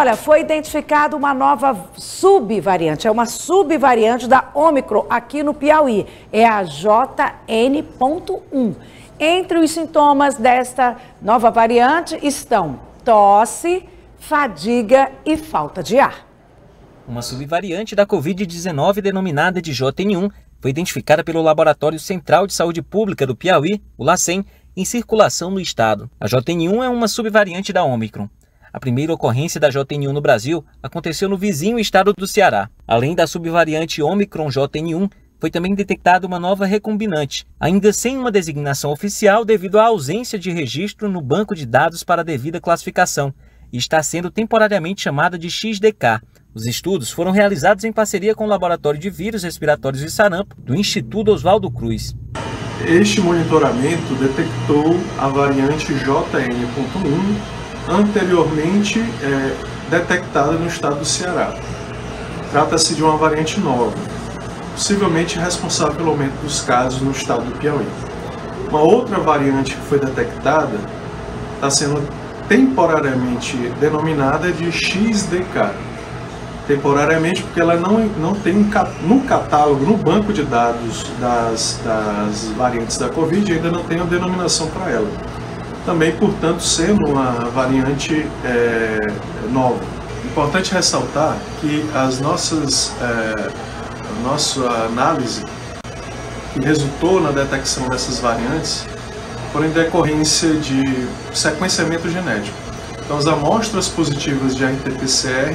Olha, foi identificada uma nova subvariante, é uma subvariante da Omicron aqui no Piauí, é a JN.1. Entre os sintomas desta nova variante estão tosse, fadiga e falta de ar. Uma subvariante da Covid-19 denominada de JN1 foi identificada pelo Laboratório Central de Saúde Pública do Piauí, o LACEN, em circulação no estado. A JN1 é uma subvariante da Omicron. A primeira ocorrência da JN1 no Brasil aconteceu no vizinho estado do Ceará. Além da subvariante Omicron JN1, foi também detectada uma nova recombinante, ainda sem uma designação oficial devido à ausência de registro no banco de dados para devida classificação, e está sendo temporariamente chamada de XDK. Os estudos foram realizados em parceria com o Laboratório de Vírus Respiratórios e Sarampo do Instituto Oswaldo Cruz. Este monitoramento detectou a variante JN.1 anteriormente é, detectada no estado do Ceará. Trata-se de uma variante nova, possivelmente responsável pelo aumento dos casos no estado do Piauí. Uma outra variante que foi detectada está sendo temporariamente denominada de XDK. Temporariamente porque ela não, não tem no catálogo, no banco de dados das, das variantes da Covid, ainda não tem a denominação para ela também, portanto, sendo uma variante é, nova. Importante ressaltar que as nossas, é, a nossa análise que resultou na detecção dessas variantes foram em decorrência de sequenciamento genético. Então, as amostras positivas de RT-PCR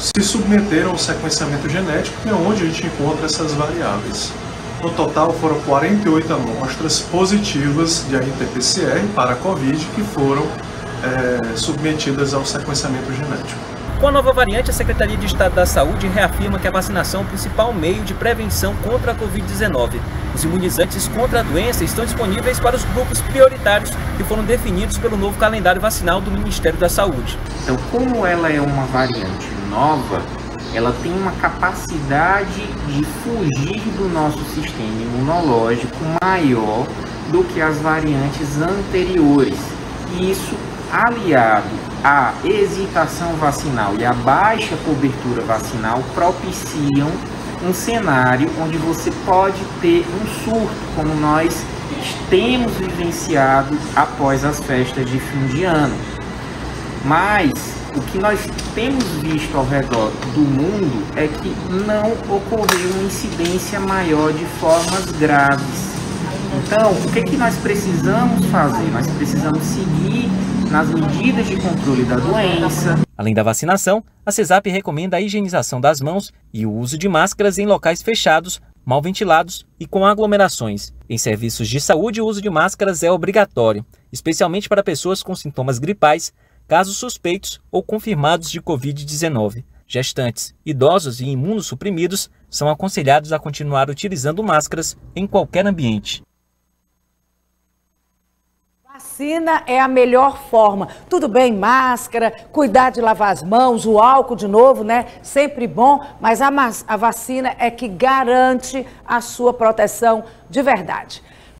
se submeteram ao sequenciamento genético, que é onde a gente encontra essas variáveis. No total, foram 48 amostras positivas de RT-PCR para a Covid que foram é, submetidas ao sequenciamento genético. Com a nova variante, a Secretaria de Estado da Saúde reafirma que a vacinação é o principal meio de prevenção contra a Covid-19. Os imunizantes contra a doença estão disponíveis para os grupos prioritários que foram definidos pelo novo calendário vacinal do Ministério da Saúde. Então, como ela é uma variante nova, ela tem uma capacidade de fugir do nosso sistema imunológico maior do que as variantes anteriores. Isso aliado à hesitação vacinal e à baixa cobertura vacinal propiciam um cenário onde você pode ter um surto, como nós temos vivenciado após as festas de fim de ano. Mas o que nós temos visto ao redor do mundo é que não ocorreu uma incidência maior de formas graves. Então, o que, que nós precisamos fazer? Nós precisamos seguir nas medidas de controle da doença. Além da vacinação, a CESAP recomenda a higienização das mãos e o uso de máscaras em locais fechados, mal ventilados e com aglomerações. Em serviços de saúde, o uso de máscaras é obrigatório, especialmente para pessoas com sintomas gripais, casos suspeitos ou confirmados de Covid-19. Gestantes, idosos e imunossuprimidos são aconselhados a continuar utilizando máscaras em qualquer ambiente. Vacina é a melhor forma. Tudo bem, máscara, cuidar de lavar as mãos, o álcool de novo, né? Sempre bom, mas a, a vacina é que garante a sua proteção de verdade.